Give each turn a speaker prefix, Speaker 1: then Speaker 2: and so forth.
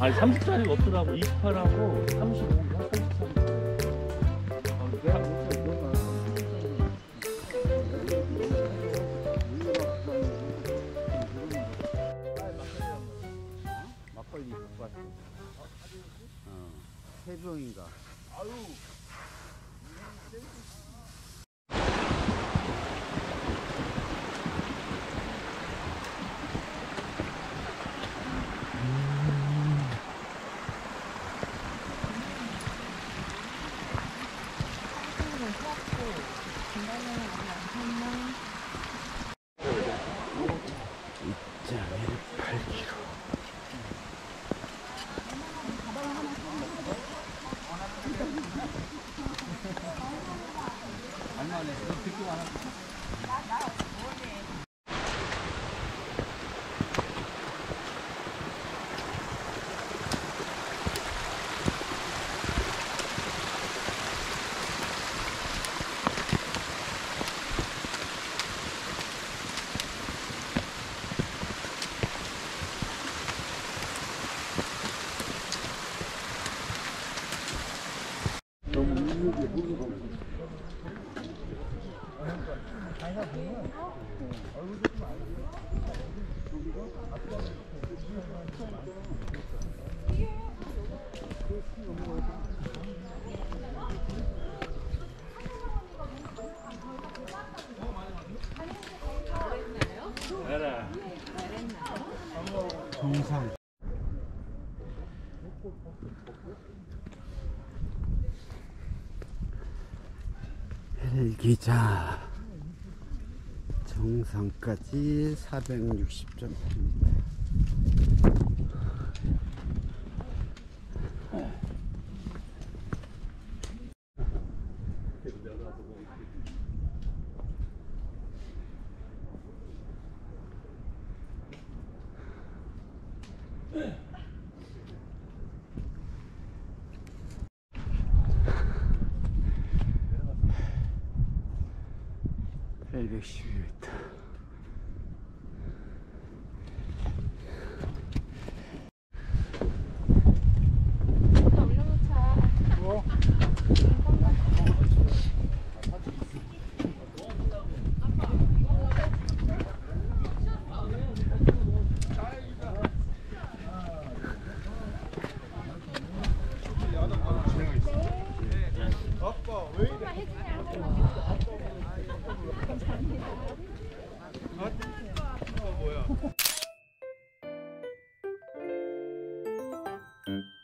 Speaker 1: 아니 30짜리가 없더라고 28하고 35, 33.
Speaker 2: 막걸리 갖고 왔어. 어, 세 병인가. 입장에 정상. 헬기자 정상까지 460.8m 811m 아빠 왜 이래? Mm-hmm.